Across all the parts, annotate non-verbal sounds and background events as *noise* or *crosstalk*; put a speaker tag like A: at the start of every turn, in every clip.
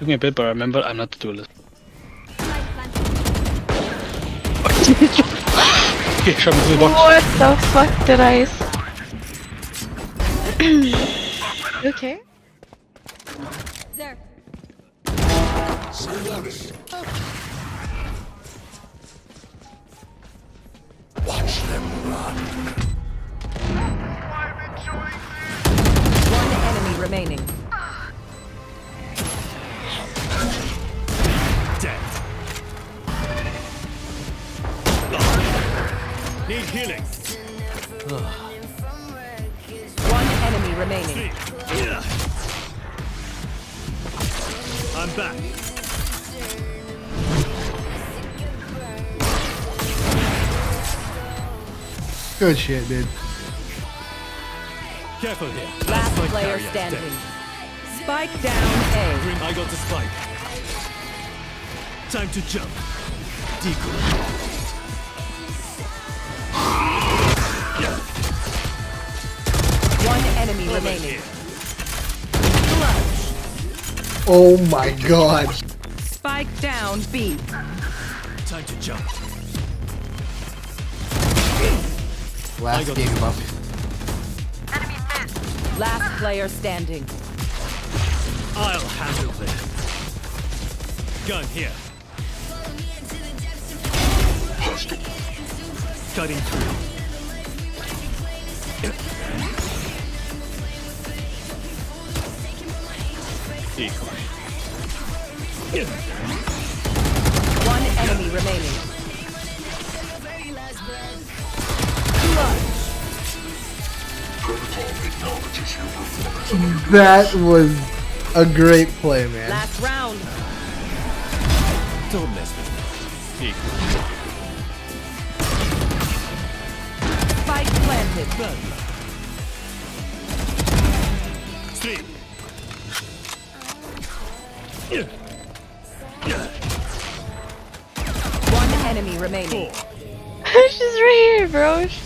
A: Took me a bit, but remember, I'm not the duelist. *laughs* okay, shove me to the box.
B: What the fuck did I? s- *coughs* okay.
C: There.
D: One enemy remaining.
E: Need healing.
D: One enemy remaining.
E: I'm back.
F: Good shit, dude.
E: Careful here.
D: Last
E: Spike
D: player standing.
E: dead.
D: Spike down A.
E: Bring I got the spike. Time to jump. Decoy.
D: Remaining.
F: Oh my god.
D: Spike down B.
E: Time to jump.
F: Last game buff.
D: Last player standing.
E: I'll handle this. Gun here. Cutting through. Decoy.
D: One enemy remaining.
F: That was a great play, man.
D: Last round.
E: Don't mess with me. Decoy.
D: Spike planted.
E: Sleep.
D: One enemy remaining.
E: Four. *laughs*
B: She's right here, bro. She's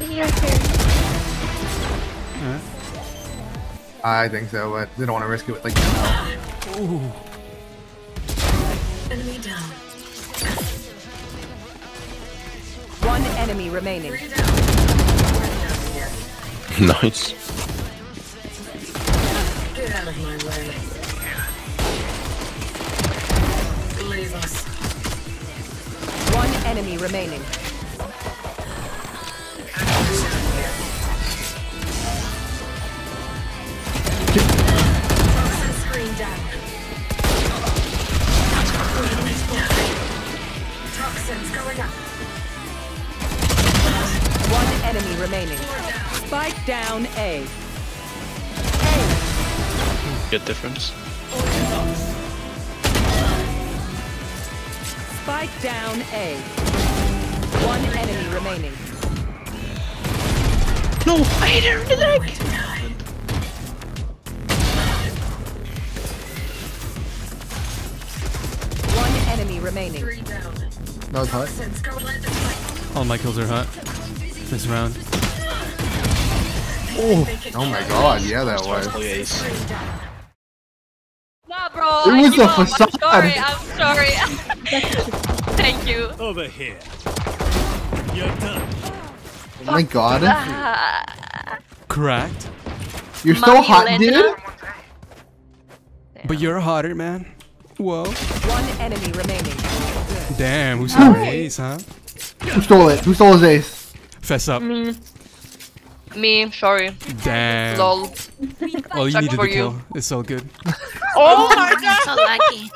B: right here.
F: I think so, but they don't want to risk it with like.
D: Ooh. Enemy
G: down.
D: One enemy remaining. *laughs* Nice. Remaining.
G: Toxin screen down. Toxins going up.
D: One enemy remaining. Spike down A.
A: Get difference.
D: Spike down A. One enemy remaining.
B: No, I hit her in the neck.
D: One enemy remaining.
G: Three.
F: That was hot.
G: Go let.
E: All my kills are hot. This round.
F: Oh oh my god, yeah, that was.
A: Yeah, ace.
G: Screen down.
C: Nah, bro.
F: It was
C: give
F: a facade.
C: I'm sorry. I'm sorry. *laughs* Thank you.
E: Over here. You're done.
F: Oh my god.
C: Ah,
E: Cracked.
F: You're so
C: Mommy
F: hot,
C: Linda.
F: dude.
E: But you're hotter, man. Whoa.
D: One enemy remaining.
E: Damn, who's your ace, huh?
F: Who stole it? Who stole his ace?
E: Fess up.
C: me. Me, sorry.
E: Damn.
C: Lol.
E: Well, you
C: Suck
E: needed
C: for
E: the kill. It's all good.
C: Oh my *laughs* god.
B: So lucky.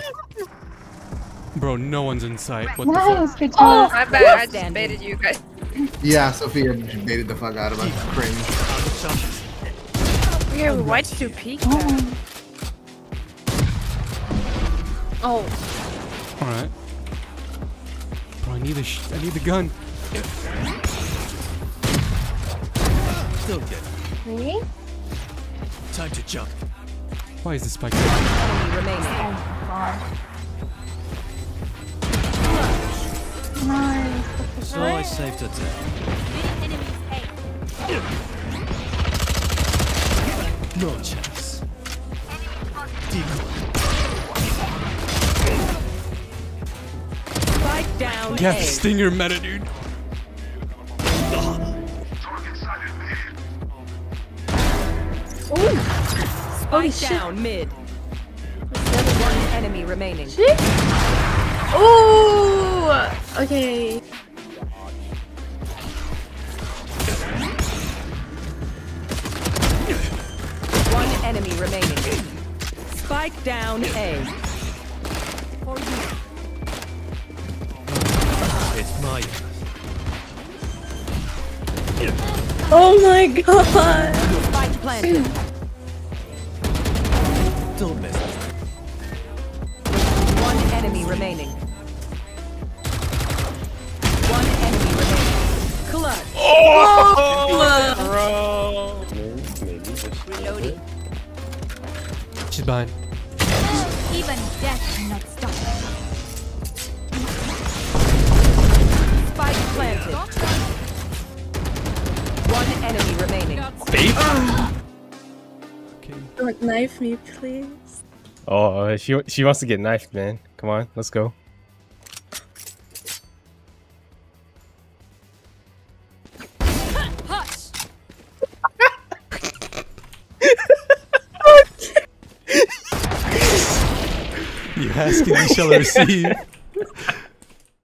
E: Bro, no one's in sight. What the fuck?
B: good
C: Oh, my bad. I just
D: Standing.
C: baited you guys.
F: Yeah, Sophia baited the fuck out of us. Cringe.
B: Yeah, why'd you peek that? Oh, oh.
E: Alright. Bro, oh, I need the sh I need the gun. Still dead.
B: really?
E: Time to jump. Why is this spike?
D: Enemy remaining.
B: Nice.
E: So. I saved her death. No chance.
D: Down.
E: Yeah,
D: A.
E: Stinger meta, dude.
D: Ooh.
B: Spike
D: down mid. There's only one enemy remaining. Shit.
B: Ooh. Okay.
D: One enemy remaining. Spike down A.
B: Oh my god.
D: Spike planted. One enemy remaining. Clutch. Reloading.
E: She's behind.
H: Even death cannot stop.
D: Spike planted. One enemy remaining.
E: Okay.
B: Like knife me, please.
I: Oh, she she wants to get knifed, man. Come on, let's go.
E: You ask and you shall *laughs* receive.